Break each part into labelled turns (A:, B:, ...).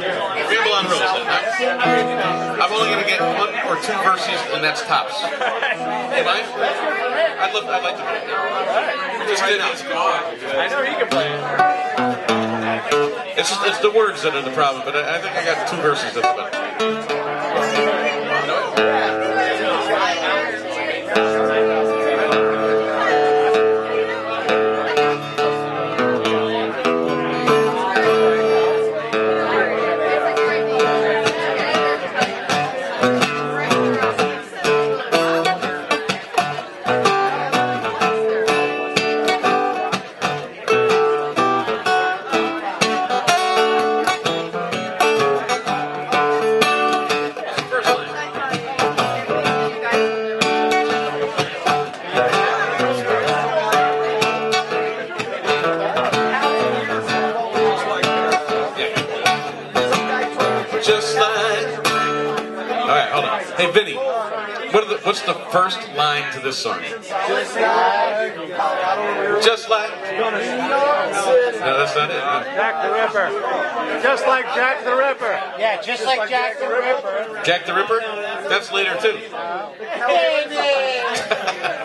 A: Ramble on huh? I'm only going to get one or two verses, and that's tops. Hey, Mike? I'd, love, I'd like to play it. Just get out.
B: I know he can play it.
A: It's, just, it's the words that are the problem, but I, I think I got two verses. That's about Hey, Vinny, what are the, what's the first line to this song? Just like. No, that's not it. no.
B: Jack the Ripper. Just like Jack the Ripper.
C: Yeah, just like Jack the Ripper.
A: Jack the Ripper? That's later too.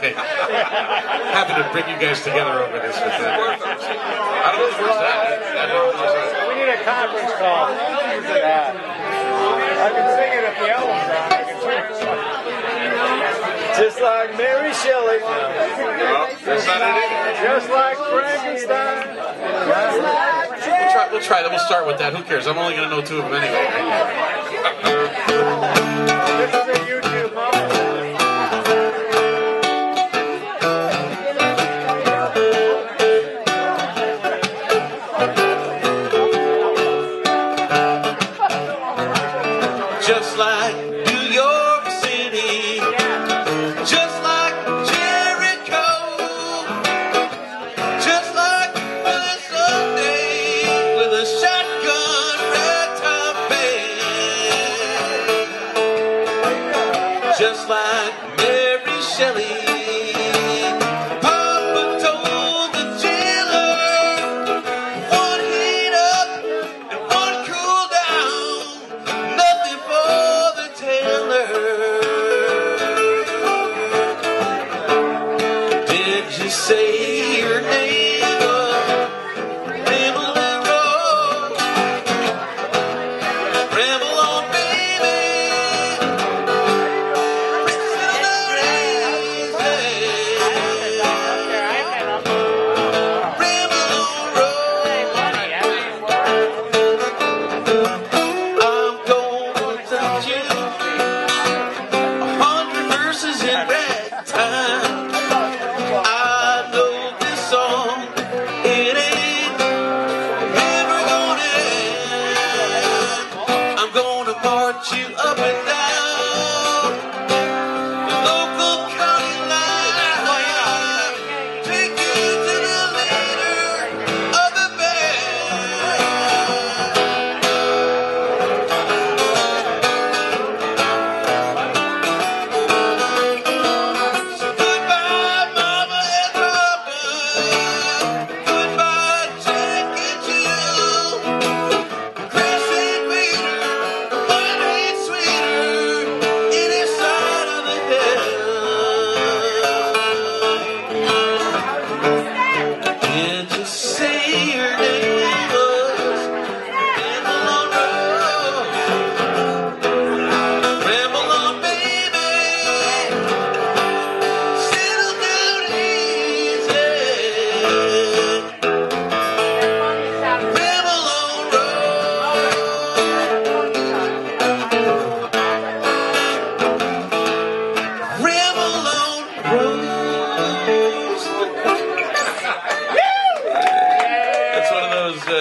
A: Okay. Happy to bring you guys together over this. With that. I don't know the words to that. I don't know the words to that.
B: We need a conference call. I can sing it if the album's on. Just like Mary Shelley.
A: Not it. either.
B: Just like Frankenstein.
A: We'll try, we'll try that. We'll start with that. Who cares? I'm only going to know two of them anyway.
B: This is a YouTube moment.
A: Just like Just like Mary Shelley. Papa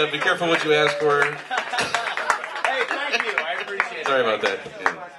A: Uh, be careful what you ask for.
B: Hey, thank you. I appreciate it.
A: Sorry about that. Yeah.